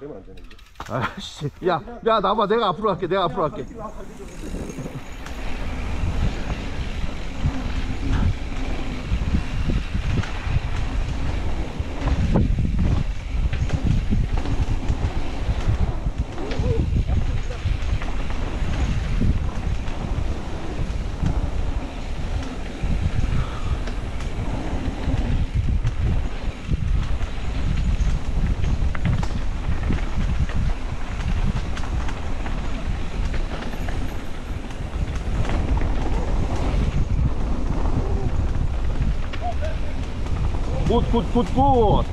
그러면 안 되는데. 아씨 야 야 나봐 내가 앞으로 갈게 내가 앞으로 갈게 кут, кут, кут.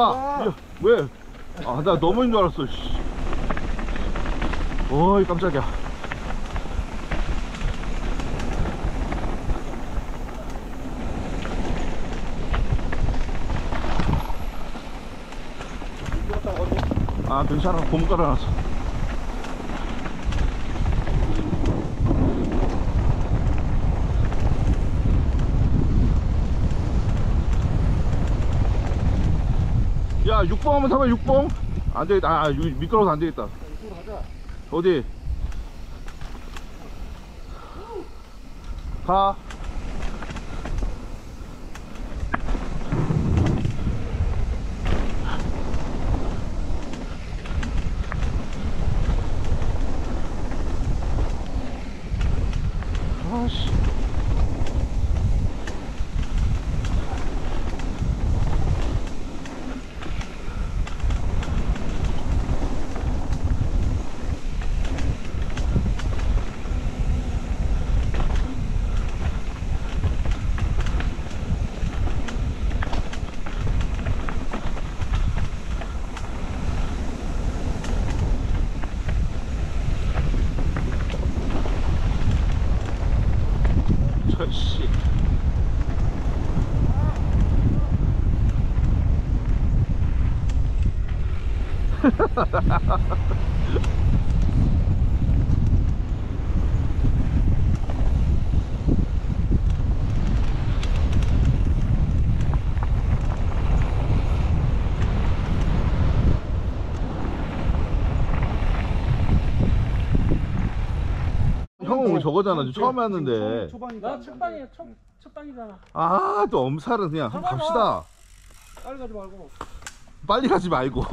야, 야 왜? 아 나 넘어진 줄 알았어 씨. 어이 깜짝이야 아 괜찮아 고무 깔아놨어 야 6봉 한번 타봐 6봉. 안되겠다. 아 유- 미끄러워서 안되겠다. 어디? 가 아씨 저씨 우리 저거잖아. 지금 처음에 왔는데. 초반이다. 나 첫방이야. 첫, 첫방이잖아. 아 또 엄살은 그냥 한번 갑시다. 빨리 가지 말고. 빨리 가지 말고.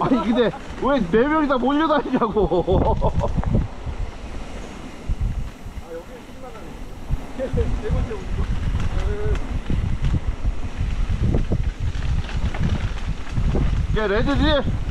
아니 근데 왜 네 명이 다 몰려다니냐고 네 번째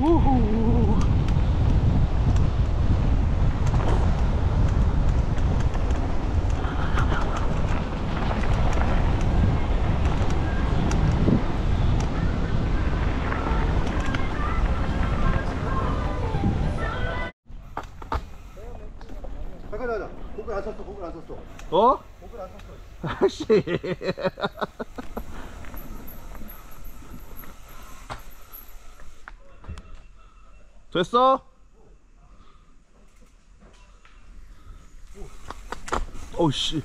우후. 잠깐 잠깐 고글 안 샀어 고글 안 샀어 어? 고글 안 샀어 아씨. 됐어? 어우 씨.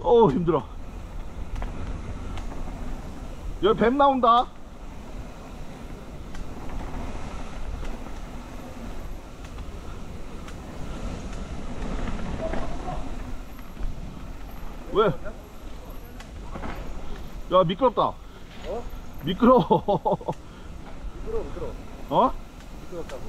어우 힘들어. 여기 뱀 나온다. 왜? 야 미끄럽다. 어? 미끄러워. 미끄러워 미끄러워 어? 미끄럽다고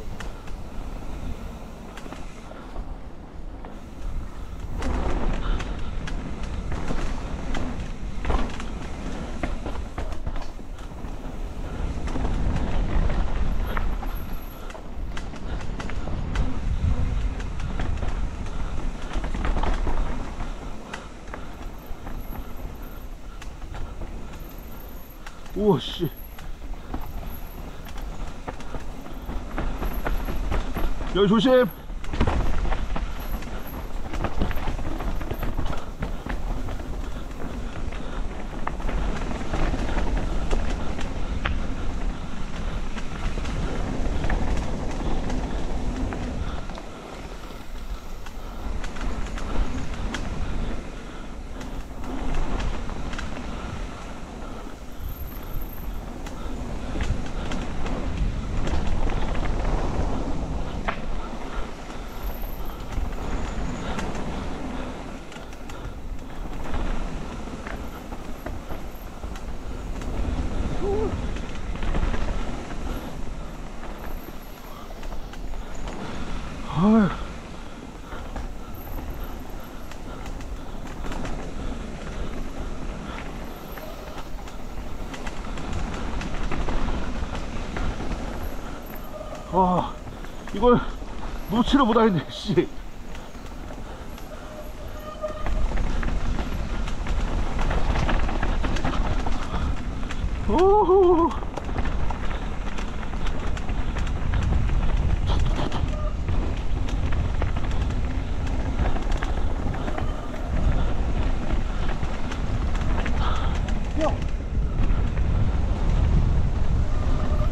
우와 씨. 여기 조심. 아휴. 아, 이걸 놓지를 못하겠네, 씨. 오호.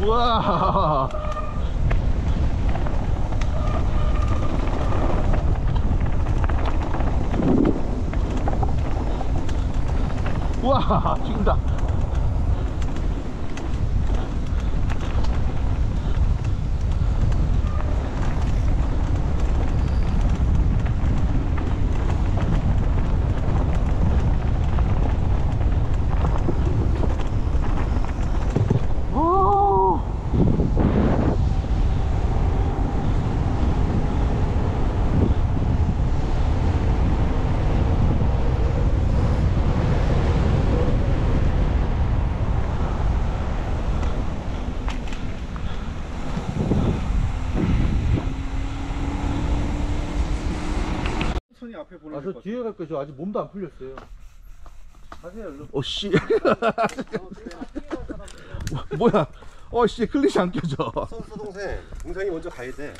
우와. 우와, 튄다. 천천히 앞에 보내야 아, 저 될것 같아. 뒤에 갈거요 저 아직 몸도 안 풀렸어요. 가세요, 일로. 어씨 뭐야 어씨 클릿이 안 껴져 선수 동생, 동생이 먼저 가야 돼.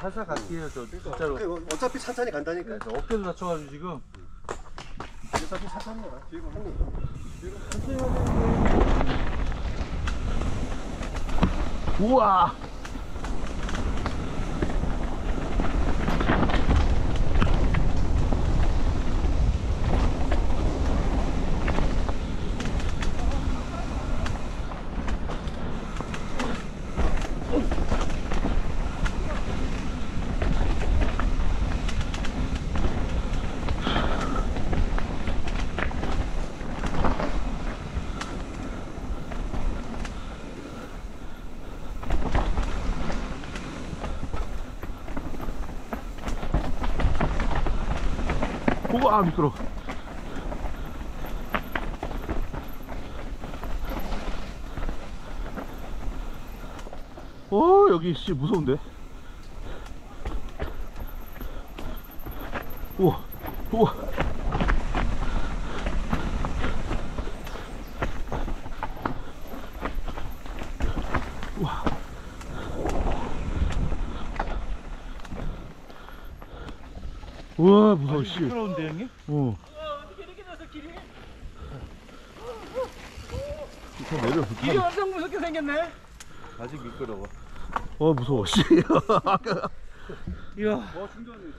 살살 갈게요, 저 진짜로. 그래, 어차피 천천히 간다니까. 네, 저 어깨도 다쳐가지고 지금. 어차피 천천히 가. 뒤에 가, 형님. 우와 우와 미끄러 어 여기 씨 무서운데? 우와 우와 우와 무서워 씨 미끄러운데, 형님? 어. 어떻게 이렇게 돼서 길이 더 내려 길이 엄청 무섭게 생겼네. 아직 미끄러워. 어 무서워 씨 이야. 어, 충전이.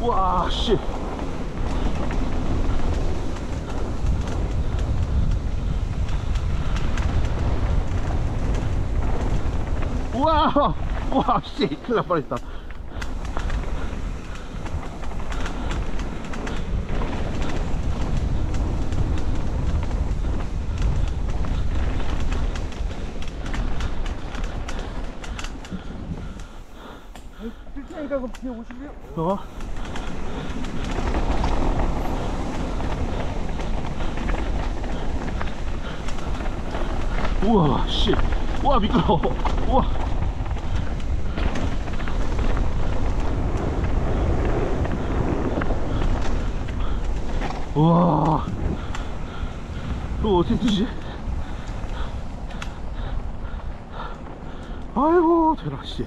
우와 씨 우 와 우와 씨 큰일 날 뻔했다 필테니까 그럼 뒤에 오실래요? 어? 우와 씨 우와 미끄러워 우와 우와 이거 어떻게 뜨지? 아이고 되라 씨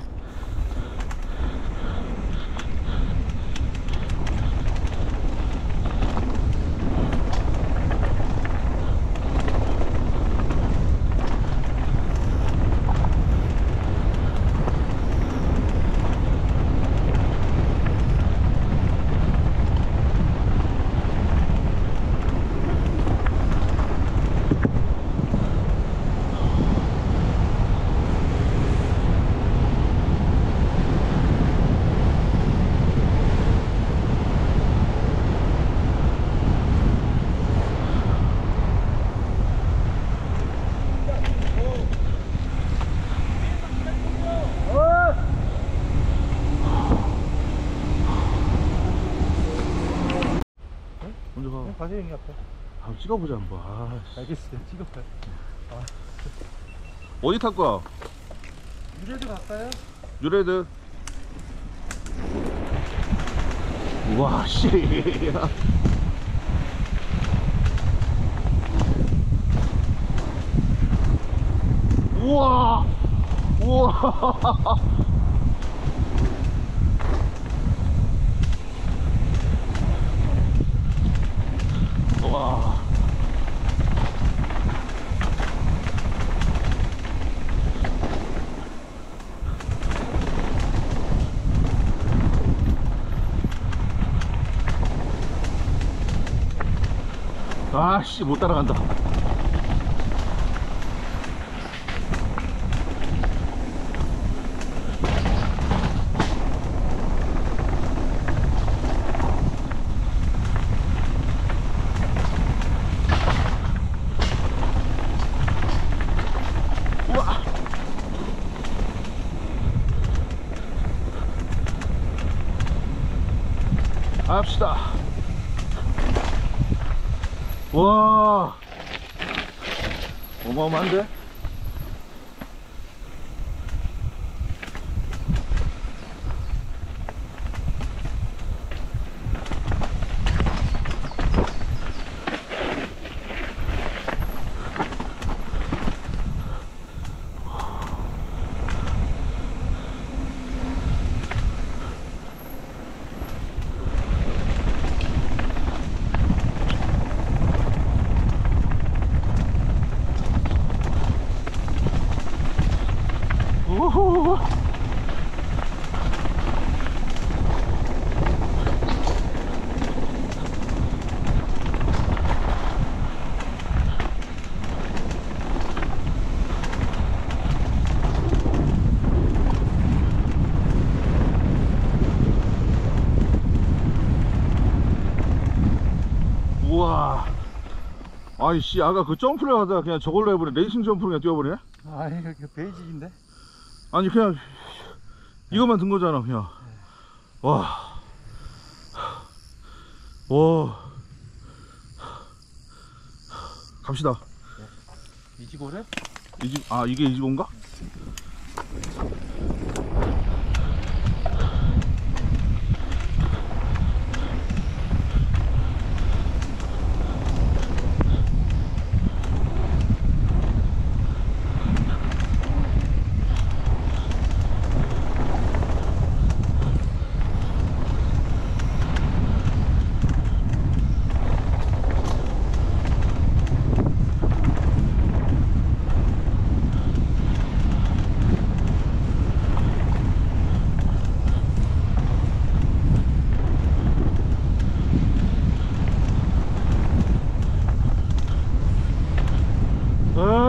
찍어보자 한번 아, 씨. 알겠어요, 찍어봐요. 어디 탈 거야? 유래도 갈까요? 유레드 우와 씨 우와 우와 와 아씨 못 따라간다 우와 갑시다 와 어마어마한데? 오호 우와 아이씨 아까 그 점프를 하다가 그냥 저걸로 해버리네 레이싱 점프를 그냥 뛰어버리네 아 이거 베이직인데? 아니 그냥 이것만 든 거잖아 그냥 와. 와. 갑시다. 이지고래? 이집 아 이게 이집온가?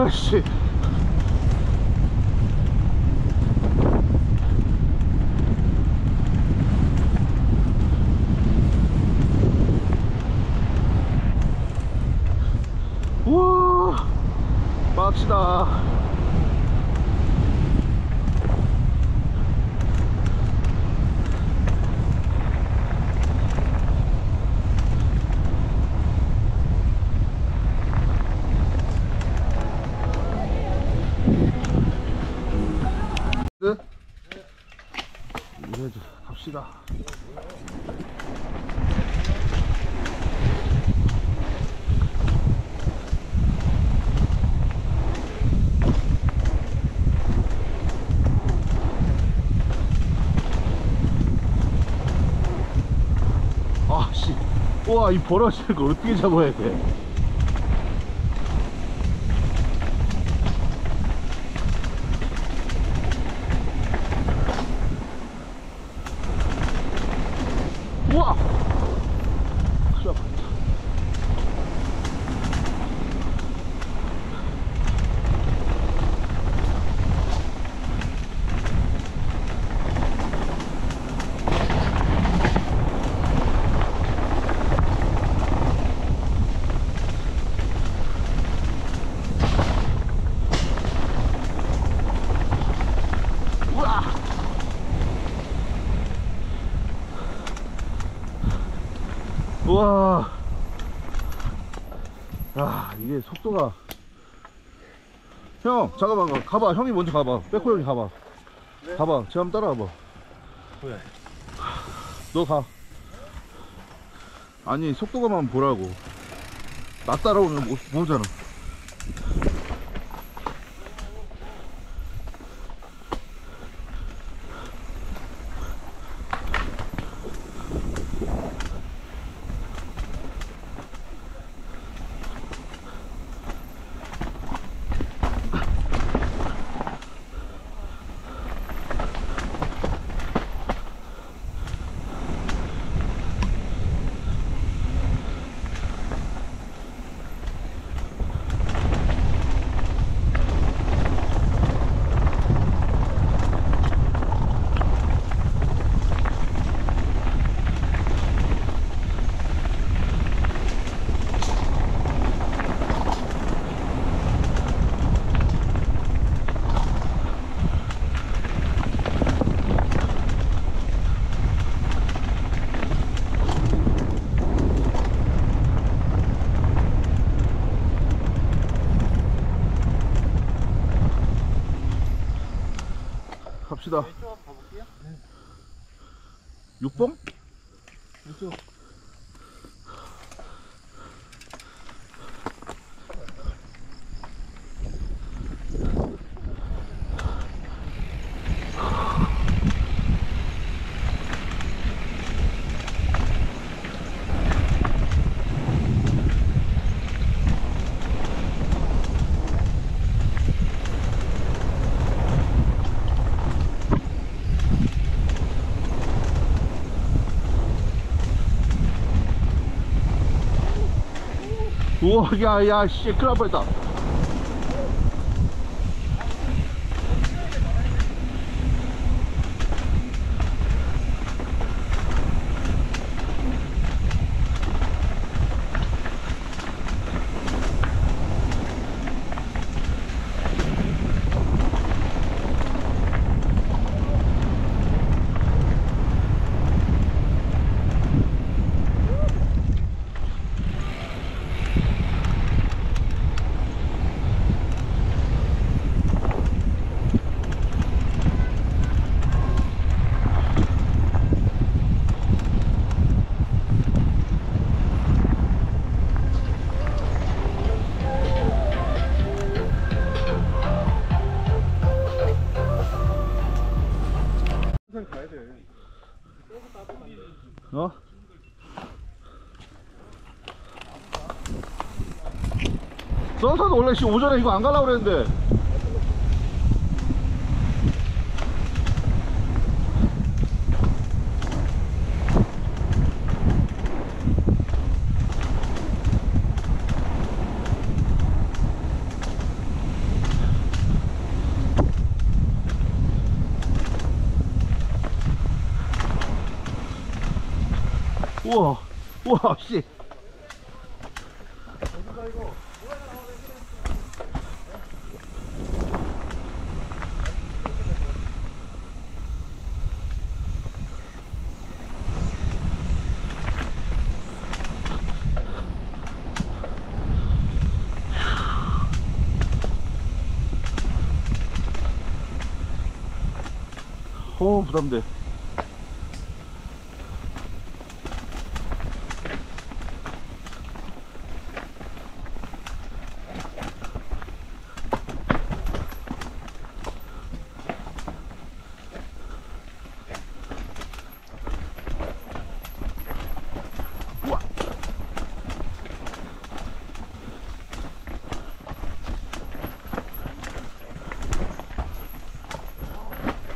아씨. 우와. 빡시다. 끝? 이래도 갑시다. 아, 씨. 우와, 이거 어떻게 잡아야 돼? 우와! 큰일 날 뻔했다. 우와! 우와. 야, 이게 속도가. 형, 잠깐만, 가봐. 형이 먼저 가봐. 백호 형이 가봐. 가봐. 제 한번 따라와봐. 왜? 너 가. 아니, 속도가만 보라고. 나 따라오면 못, 모르잖아. 우와, 야, 야, 씨, 큰일 날 뻔했 원래 씨 오전에 이거 안 가려고 그랬는데. 우와 우와 씨 어 부담돼.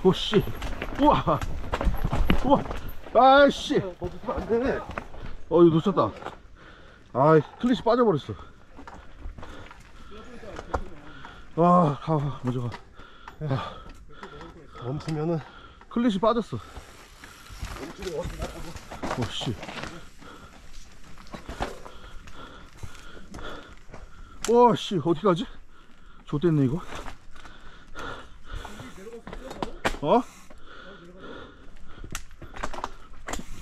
오씨 우와. 우와. 아씨. 어, 무슨 안 돼. 어 이거 놓쳤다. 아이 클릿이 빠져버렸어. 아 가, 먼저 가. 멈추면은 클릿이 빠졌어. 오씨. 오씨 어디 가지? 좋댔네 이거. 어?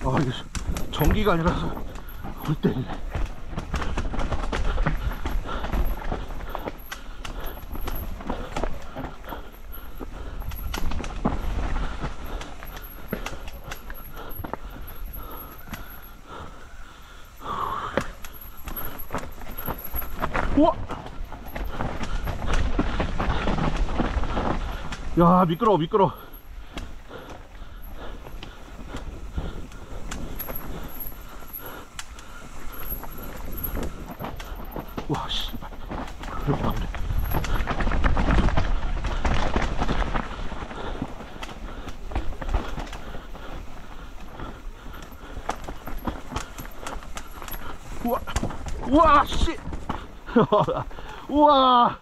아 이게 전기가 아니라서 골 때리네 야 미끄러워 미끄러워 와 씨발 이렇게 나오네 우와 우와 씨 우와.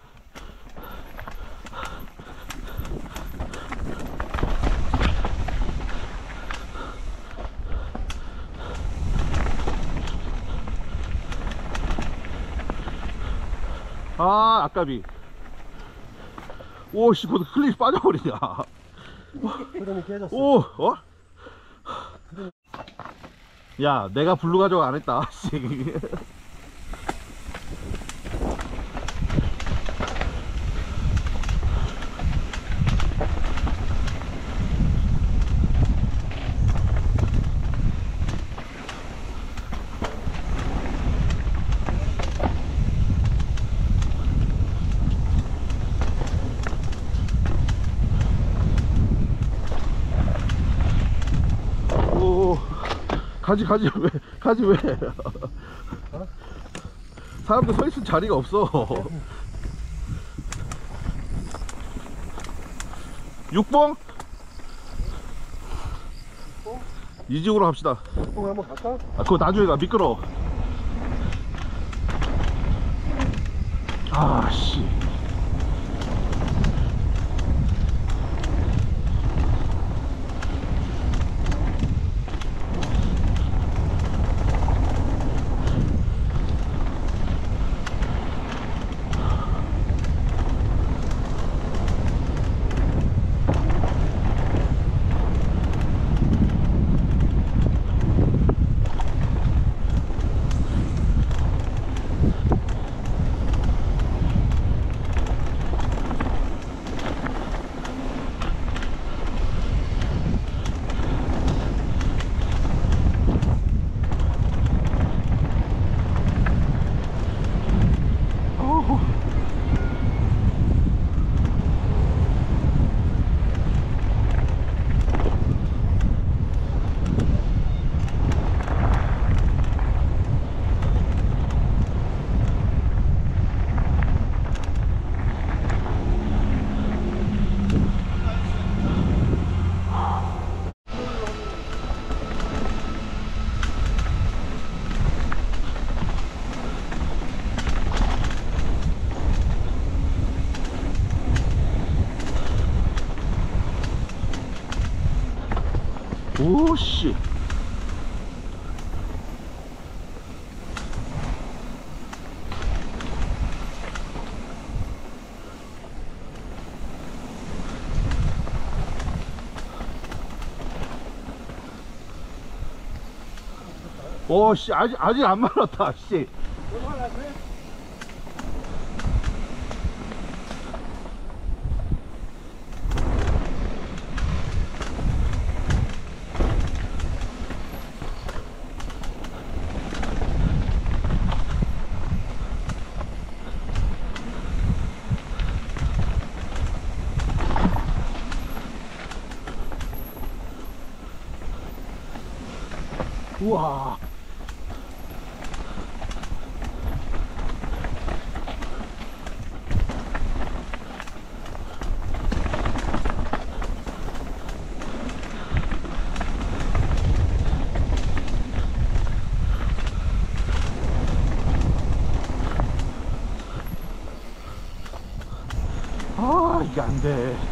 아 아까비. 오씨 곧 클립 빠져버리냐. 흐름이 깨졌어. 오 어? 야 내가 블루 가져가 안 했다 씨. 오 가지 가지 왜 가지 왜. 사람들 서 있을 자리가 없어. 6봉? 이쪽으로 갑시다. 뽕 한번 갈까? 아 그거 나중에 가. 미끄러워. 아씨 어후. 오씨. 오씨 아직 아직 안 말랐다 씨 우와 아 이게 안돼 어.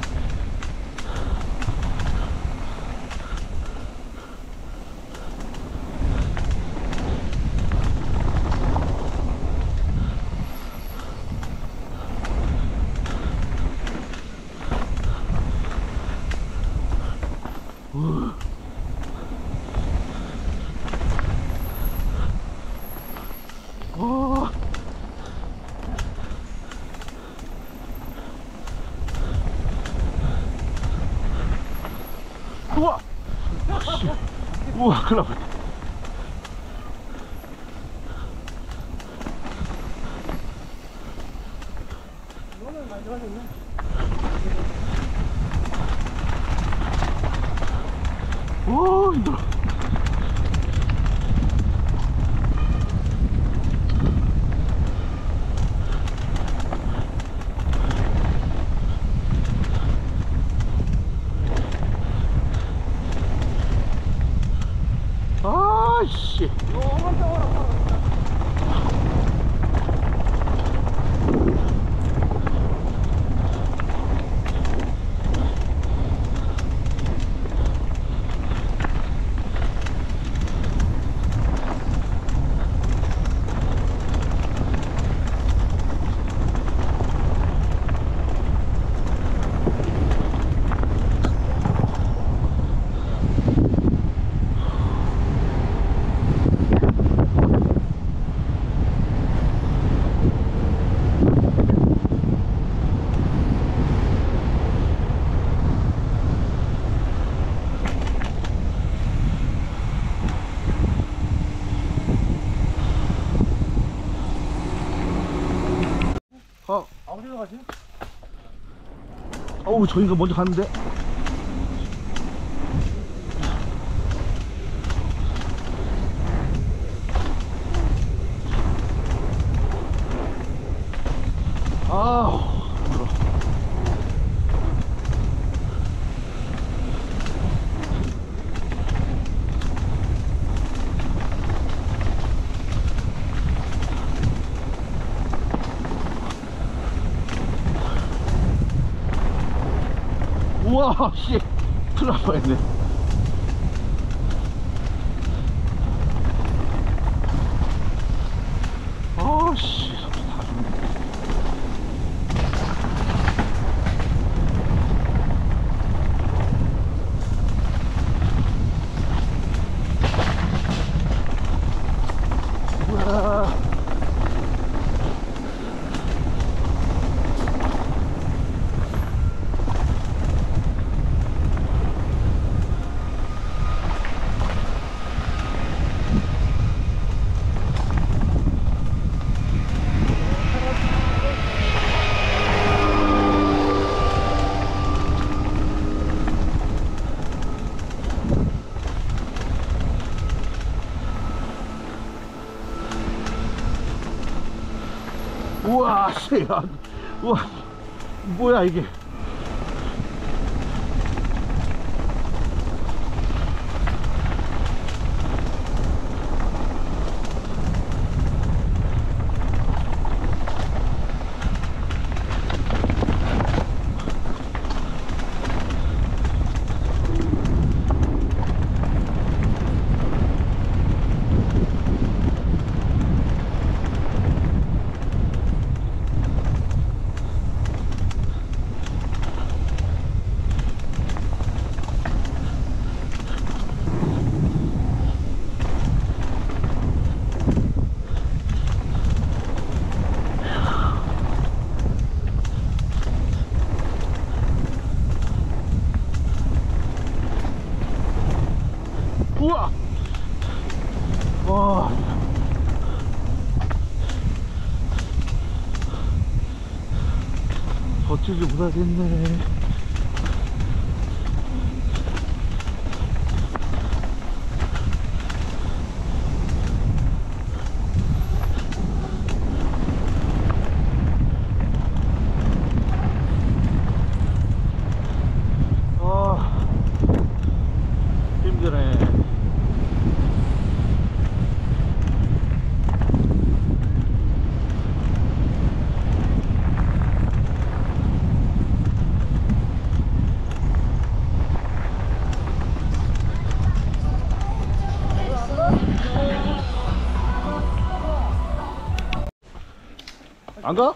어우, 저 인간 먼저 갔는데? 우와 씨 큰일 날 뻔했네 아씨 다 죽네 우와 우와 씨 야, 우와 뭐야 이게 우와 와 버티지 못하겠네. 아 힘드네 안 가?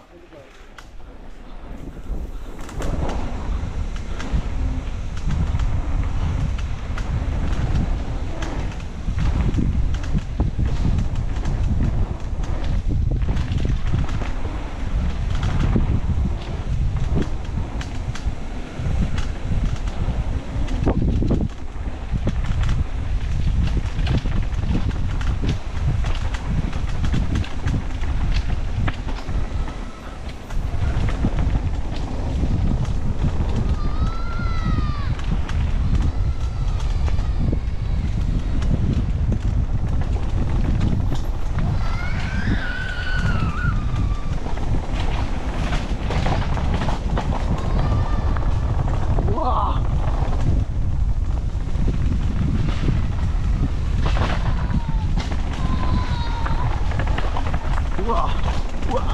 우와 우와 우와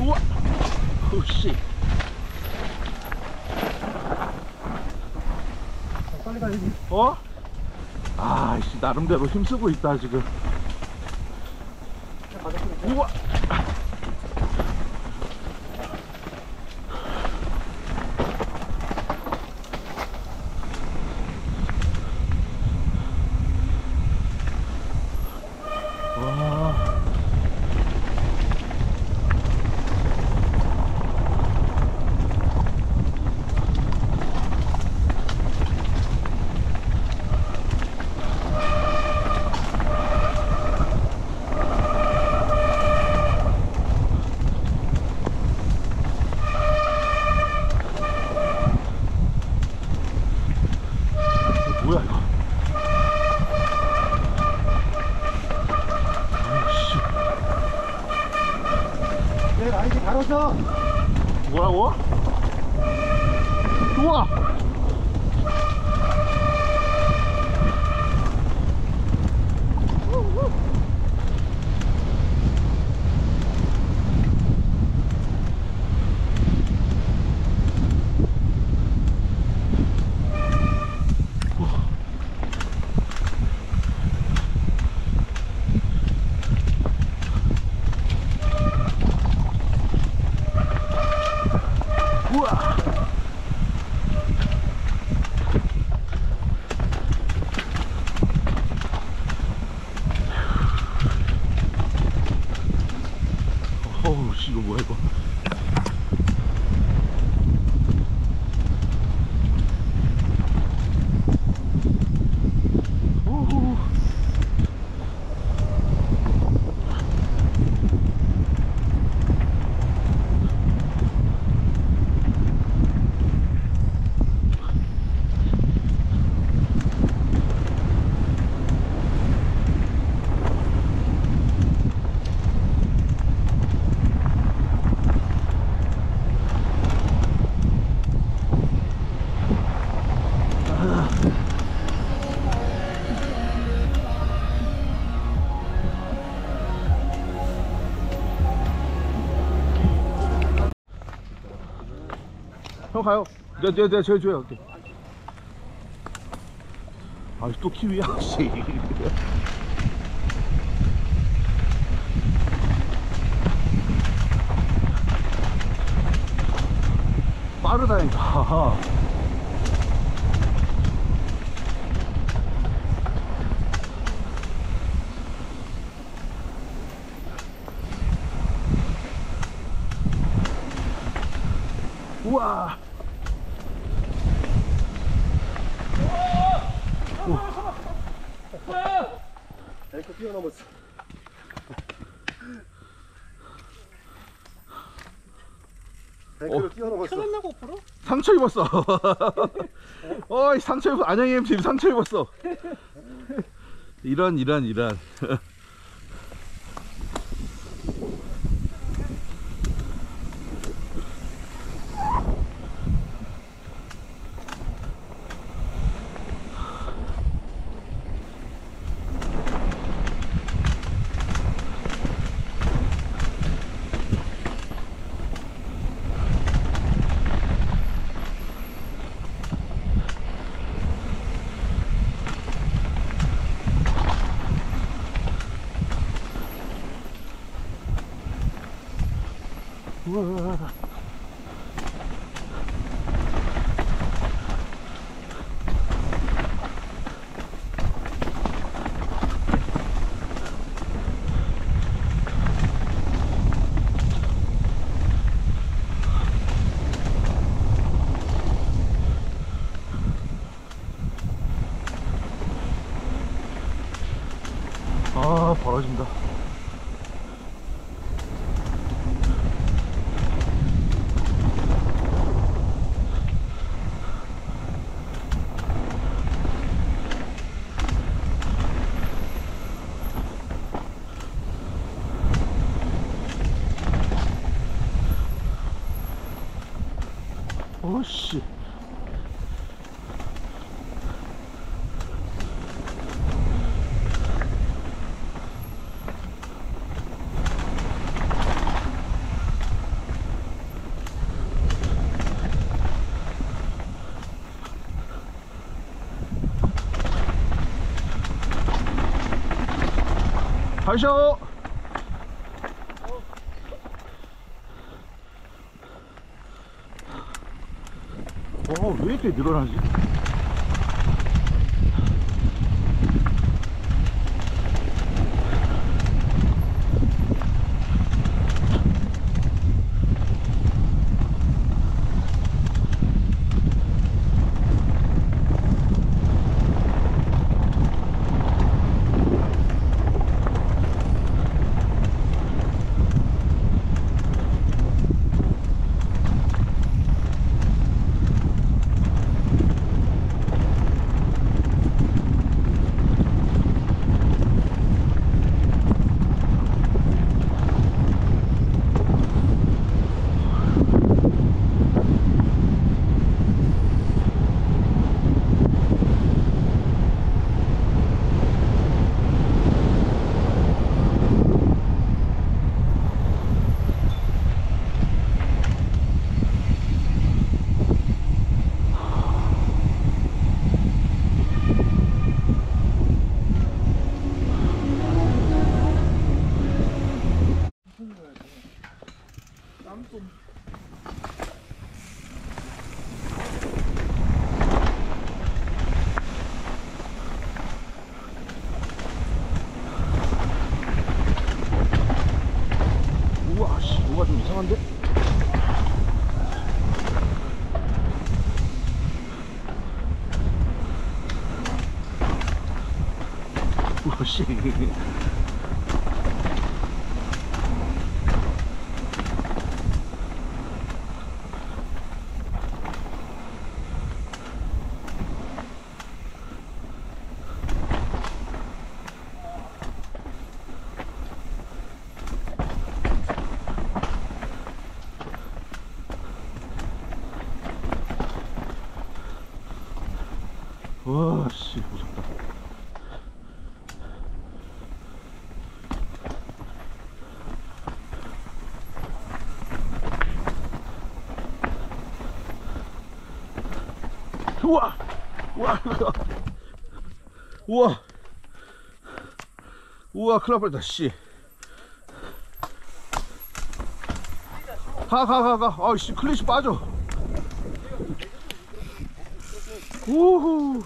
우와 오씨 빨리 가야지. 어? 아이씨 나름대로 힘쓰고 있다 지금 한번 가요. 내가 내가 내가 제일 좋아요. 오케이. 아또 키위야 씨. 빠르다니까. 우와. 앵커 뛰어넘었어. 앵커를 뛰어넘었어. 끝났나 고프로? 상처 입었어. 어이 상처 입었어. 안녕히 지금 상처 입었어. 이런 이런 이런. 우와. 아 벌어진다 오씨 가시오 어, 왜 이렇게 늘어나지? 우와. 우와. 우와 큰일 날 뻔했다 씨. 가 가 가가. 아씨 클래시 빠져. 우후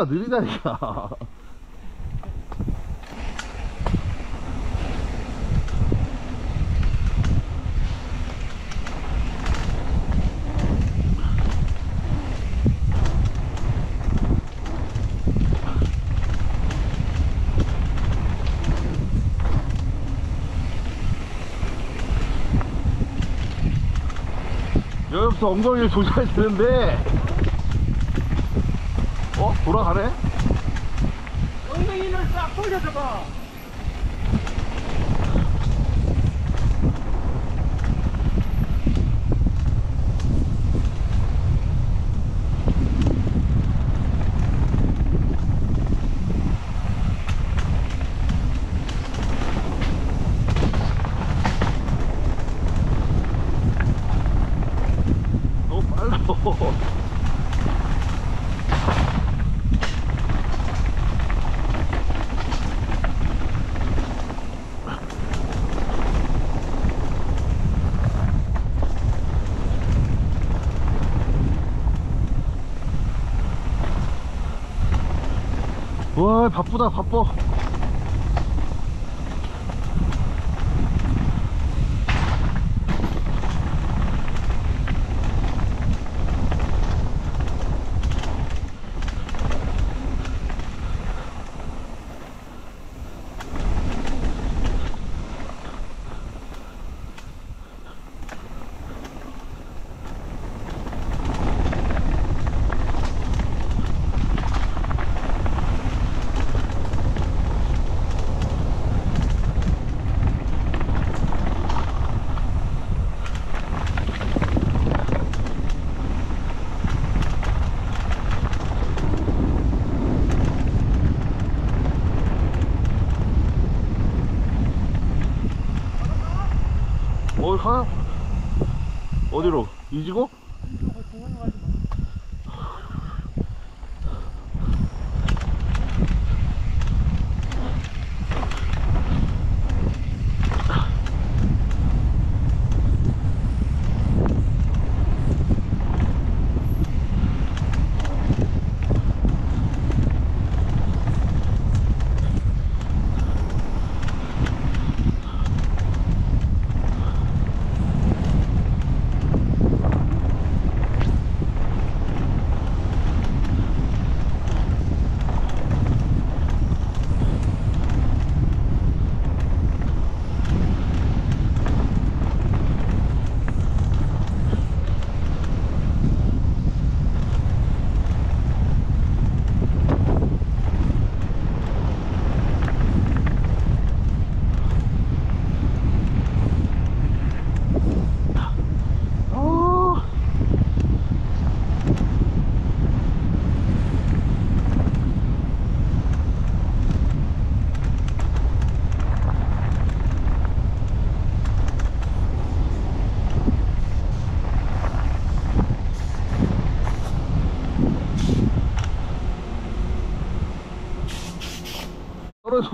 형보다 느리다니까 여기부터 엉덩이를 조심해야 되는데 어? 돌아가네? 엉덩이를 싹 돌려줘봐. 너무 빨라 와 바쁘다 바빠 어디 가? 어디로? 이지고?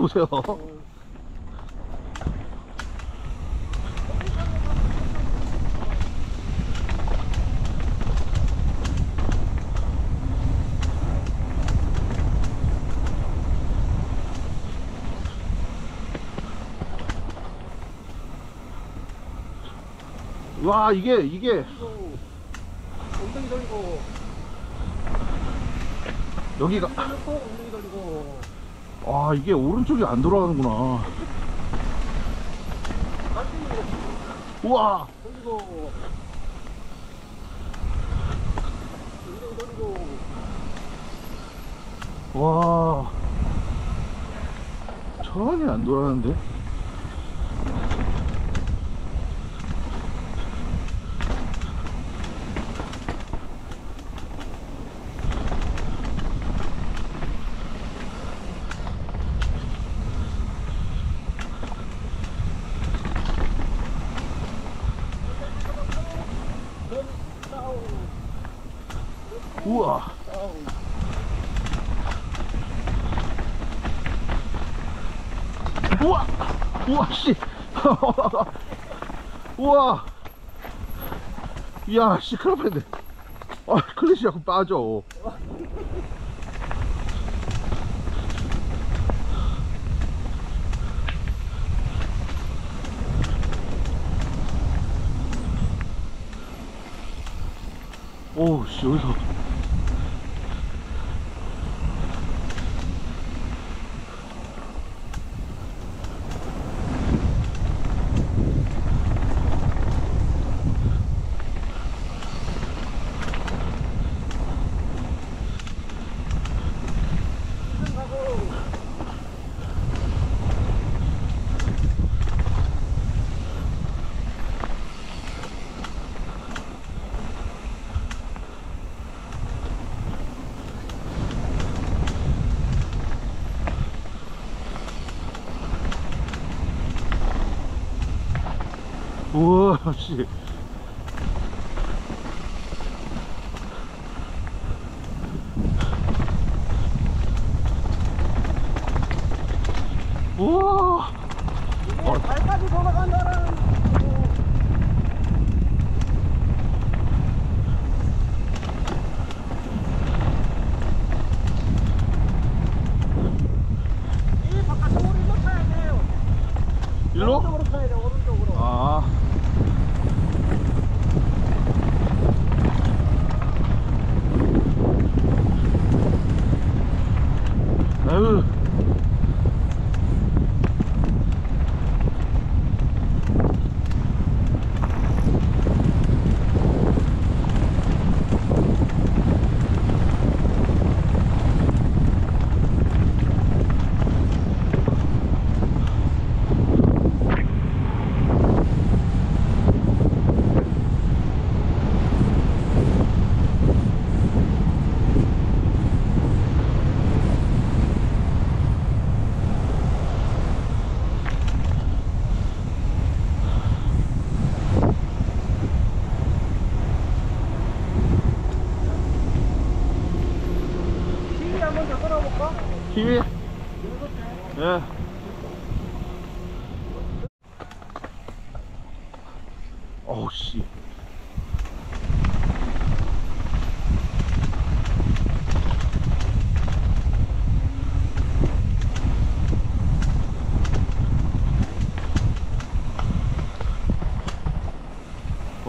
보세요. 와 이게 이게 엉덩이 돌리고 여기가 엉덩이 돌리고 아 이게 오른쪽이 안 돌아가는구나. 우와! 와. 전혀 안 돌아가는데 우와 우와 우와 씨 우와 야 씨 큰일 날 뻔했네. 아 클래시 자꾸 빠져. 오씨 여기서 우와 씨 우와 어, 발까지 돌아간다는 이 바깥쪽으로 일로 타야 돼요 일로? 오른쪽으로 타야 돼 오른쪽으로 아 아유 TV 한번 더 끌어볼까? TV? 예. 어우 씨.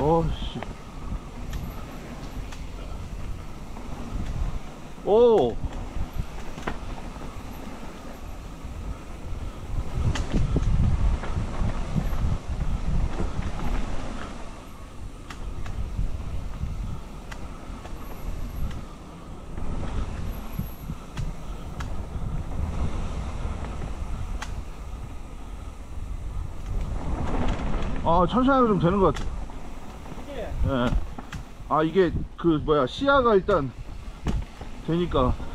어우 씨. 오. 아 천천히 하면 좀 되는 것 같아. 아 이게 그 뭐야 시야가 일단 되니까.